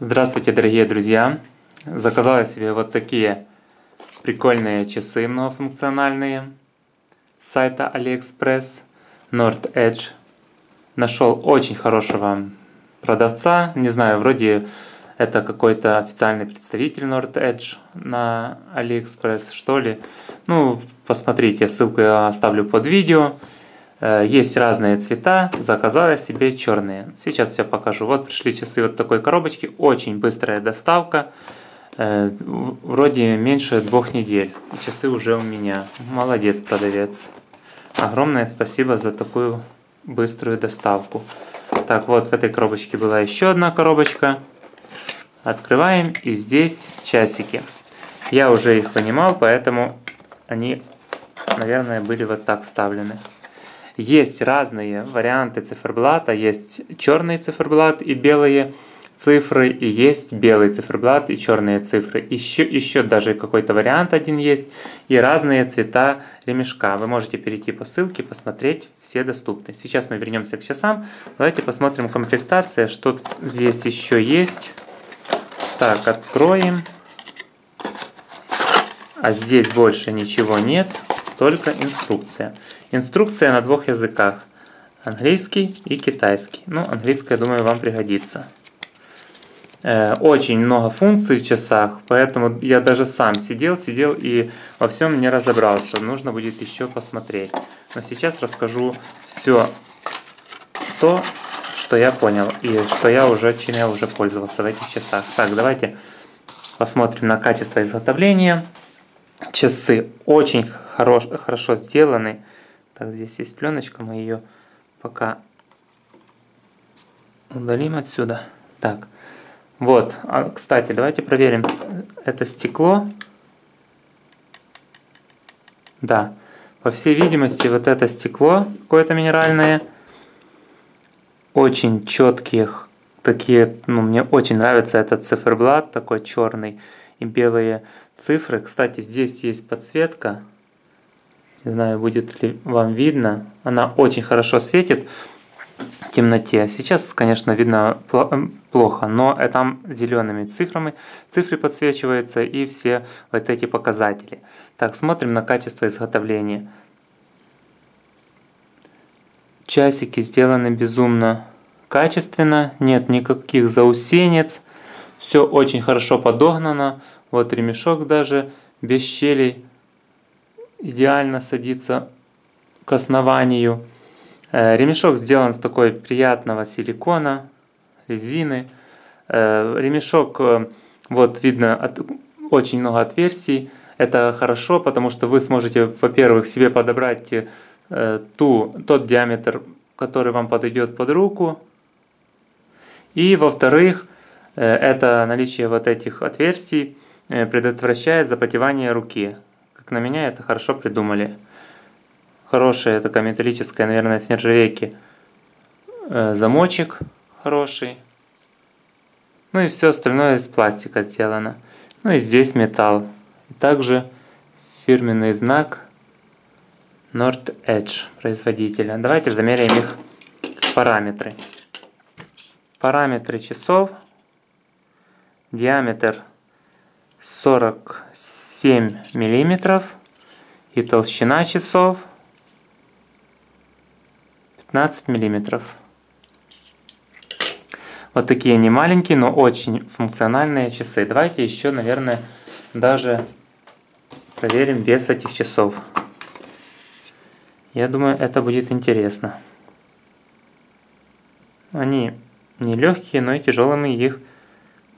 Здравствуйте, дорогие друзья! Заказал я себе вот такие прикольные часы многофункциональные с сайта AliExpress North Edge. Нашел очень хорошего продавца, не знаю, вроде это какой-то официальный представитель North Edge на AliExpress, что ли. Ну, посмотрите, ссылку я оставлю под видео. Э, есть разные цвета, заказал я себе черные. Сейчас все покажу. Вот пришли часы вот такой коробочки, очень быстрая доставка. Э, вроде меньше двух недель. Часы уже у меня. Молодец, продавец. Огромное спасибо за такую быструю доставку. Так, вот в этой коробочке была еще одна коробочка. Открываем, и здесь часики. Я уже их понимал, поэтому они, наверное, были вот так вставлены. Есть разные варианты циферблата. Есть черный циферблат и белые цифры, и есть белый циферблат и черные цифры. Еще, еще даже какой-то вариант один есть, и разные цвета ремешка. Вы можете перейти по ссылке, посмотреть, все доступны. Сейчас мы вернемся к часам. Давайте посмотрим комплектация, что здесь еще есть. Так, откроем. А здесь больше ничего нет, только инструкция. Инструкция на двух языках. Английский и китайский. Ну, английский, я думаю, вам пригодится. Э, очень много функций в часах, поэтому я даже сам сидел, сидел и во всем не разобрался. Нужно будет еще посмотреть. Но сейчас расскажу все то, что я понял и что я уже, чем я уже пользовался в этих часах. Так, давайте посмотрим на качество изготовления. Часы очень хорош, хорошо сделаны. Так, здесь есть пленочка, мы ее пока удалим отсюда. Так, вот, а, кстати, давайте проверим это стекло. Да, по всей видимости, вот это стекло какое-то минеральное, очень четкие, такие, ну, мне очень нравится этот циферблат, такой черный и белые цифры. Кстати, здесь есть подсветка, не знаю, будет ли вам видно. Она очень хорошо светит в темноте. Сейчас, конечно, видно плохо, но там зелеными цифрами цифры подсвечиваются и все вот эти показатели. Так, смотрим на качество изготовления. Часики сделаны безумно качественно, нет никаких заусенец, все очень хорошо подогнано. Вот ремешок даже без щелей идеально садится к основанию. Э, ремешок сделан с такой приятного силикона, резины. Э, ремешок, э, вот видно, от, очень много отверстий. Это хорошо, потому что вы сможете, во-первых, себе подобрать ту, тот диаметр, который вам подойдет под руку. И, во-вторых, это наличие вот этих отверстий предотвращает запотевание руки. Как на меня это хорошо придумали. Хорошая такая металлическая, наверное, с нержавейки э, замочек хороший. Ну и все остальное из пластика сделано. Ну и здесь металл. И также фирменный знак North Edge производителя. Давайте замеряем их параметры. Параметры часов. Диаметр 47 7 миллиметров и толщина часов 15 миллиметров. Вот такие не маленькие, но очень функциональные часы. Давайте еще, наверное, даже проверим вес этих часов. Я думаю, это будет интересно. Они не легкие, но и тяжелыми их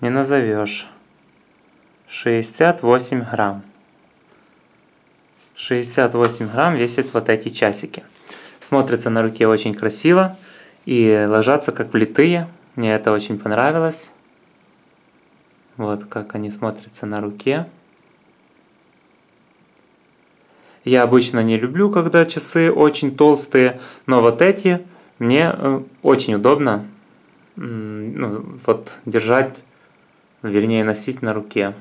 не назовешь. 68 грамм. 68 грамм весят вот эти часики. Смотрится на руке очень красиво и ложатся как влитые. Мне это очень понравилось. Вот как они смотрятся на руке. Я обычно не люблю, когда часы очень толстые, но вот эти мне э, очень удобно ну, вот, держать, вернее носить на руке.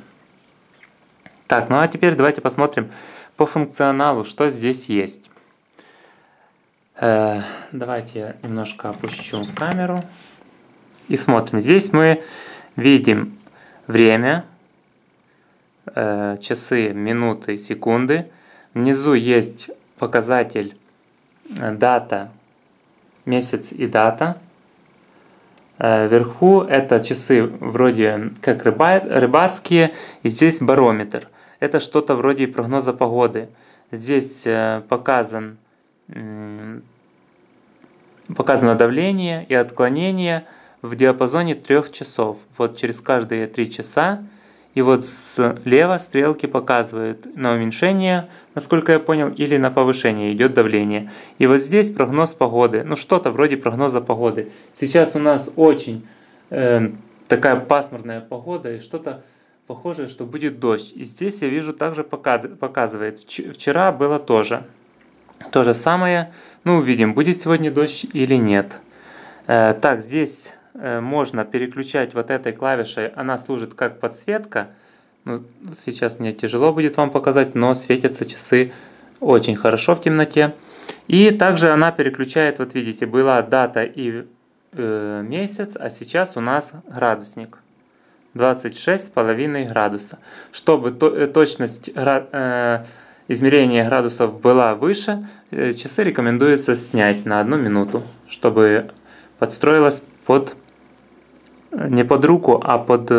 Так, ну а теперь давайте посмотрим по функционалу, что здесь есть. Э, давайте я немножко опущу камеру. И смотрим. Здесь мы видим время, э, часы, минуты, секунды. Внизу есть показатель э, дата, месяц и дата. Э, вверху это часы вроде как рыба, рыбацкие, и здесь барометр. Это что-то вроде прогноза погоды. Здесь э, показан, показано давление и отклонение в диапазоне 3 часов. Вот через каждые 3 часа и вот слева стрелки показывают на уменьшение, насколько я понял, или на повышение идет давление. И вот здесь прогноз погоды, ну что-то вроде прогноза погоды. Сейчас у нас очень э, такая пасмурная погода и что-то похожее, что будет дождь. И здесь я вижу также показывает. Вчера было тоже. То же самое. Ну увидим, будет сегодня дождь или нет. Э, так, здесь Э, можно переключать вот этой клавишей, она служит как подсветка. Ну, сейчас мне тяжело будет вам показать, но светятся часы очень хорошо в темноте. И также она переключает, вот видите, была дата и э, месяц, а сейчас у нас градусник. 26,5 градуса. Чтобы то, э, точность э, измерения градусов была выше, э, часы рекомендуется снять на одну минуту, чтобы подстроилась под не под руку, а под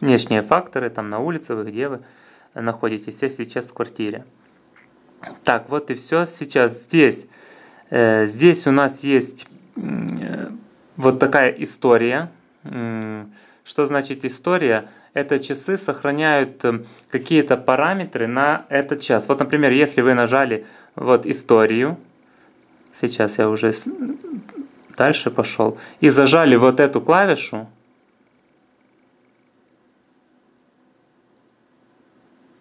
внешние факторы, там на улице вы, где вы находитесь, если сейчас в квартире. Так, вот и все. Сейчас здесь, здесь у нас есть вот такая история. Что значит история? Это часы сохраняют какие-то параметры на этот час. Вот, например, если вы нажали вот историю, сейчас я уже дальше пошел. И зажали вот эту клавишу.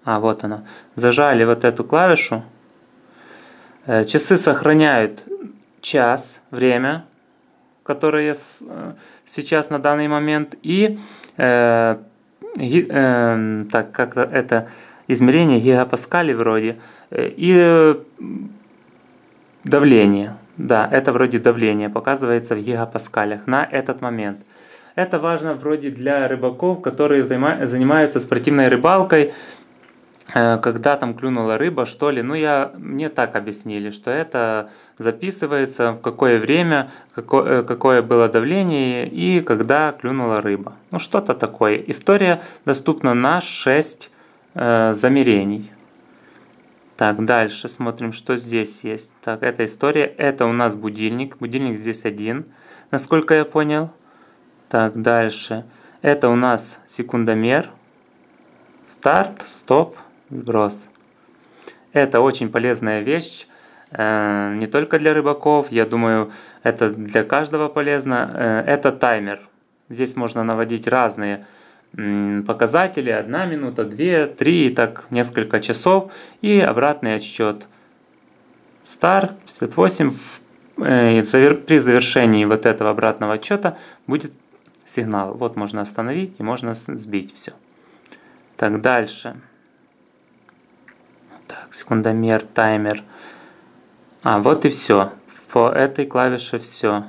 А, вот она. Зажали вот эту клавишу. Э, часы сохраняют час, время, которое э, сейчас на данный момент. И э, э, так как это измерение гигапаскалей вроде. Э, и давление. Да, это вроде давление показывается в гигапаскалях на этот момент. Это важно вроде для рыбаков, которые занимаются спортивной рыбалкой, э, когда там клюнула рыба, что ли. Ну, я, мне так объяснили, что это записывается, в какое время, какое, э, какое было давление и когда клюнула рыба. Ну, что-то такое. История доступна на 6 э, замерений. Так, дальше смотрим, что здесь есть. Так, эта история. Это у нас будильник. Будильник здесь один, насколько я понял. Так, дальше. Это у нас секундомер. Старт, стоп, сброс. Это очень полезная вещь. Э, не только для рыбаков, я думаю, это для каждого полезно. Э, это таймер. Здесь можно наводить разные показатели 1 минута, 2, 3 и так несколько часов и обратный отсчет. Старт 58. Э, при завершении вот этого обратного отчета будет сигнал. Вот можно остановить и можно сбить все. Так, дальше. Так, секундомер, таймер. А, вот и все. По этой клавише все.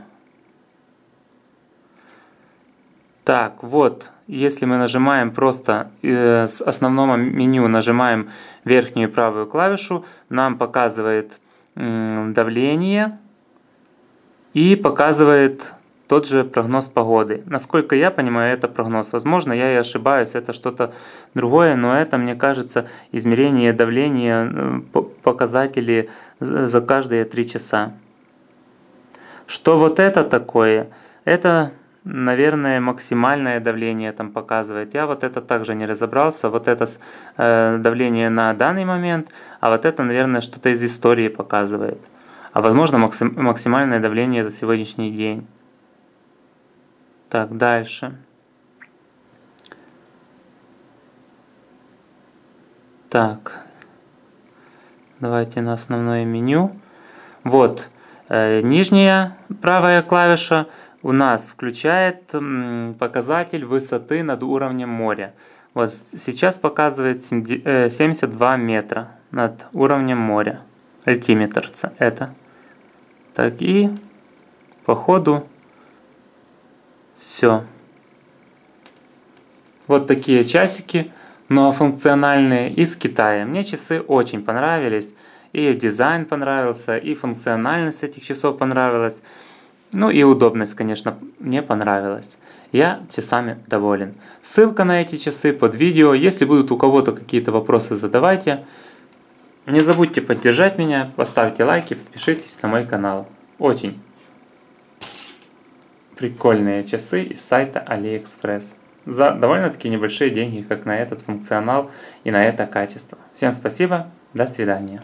Так, вот если мы нажимаем просто э, с основного меню, нажимаем верхнюю правую клавишу, нам показывает давление и показывает тот же прогноз погоды. Насколько я понимаю, это прогноз. Возможно, я и ошибаюсь, это что-то другое, но это, мне кажется, измерение давления, э, показатели за каждые три часа. Что вот это такое? Это наверное, максимальное давление там показывает. Я вот это также не разобрался. Вот это э, давление на данный момент, а вот это, наверное, что-то из истории показывает. А возможно, максим, максимальное давление за сегодняшний день. Так, дальше. Так. Давайте на основное меню. Вот. Э, нижняя правая клавиша у нас включает показатель высоты над уровнем моря. Вот сейчас показывает 72 э, метра над уровнем моря. Альтиметр это. Так и по ходу все. Вот такие часики многофункциональные из Китая. Мне часы очень понравились. И дизайн понравился, и функциональность этих часов понравилась. Ну и удобность, конечно, мне понравилась. Я часами доволен. Ссылка на эти часы под видео. Если будут у кого-то какие-то вопросы, задавайте. Не забудьте поддержать меня, поставьте лайки, подпишитесь на мой канал. Очень прикольные часы из сайта AliExpress. За довольно-таки небольшие деньги, как на этот функционал и на это качество. Всем спасибо, до свидания.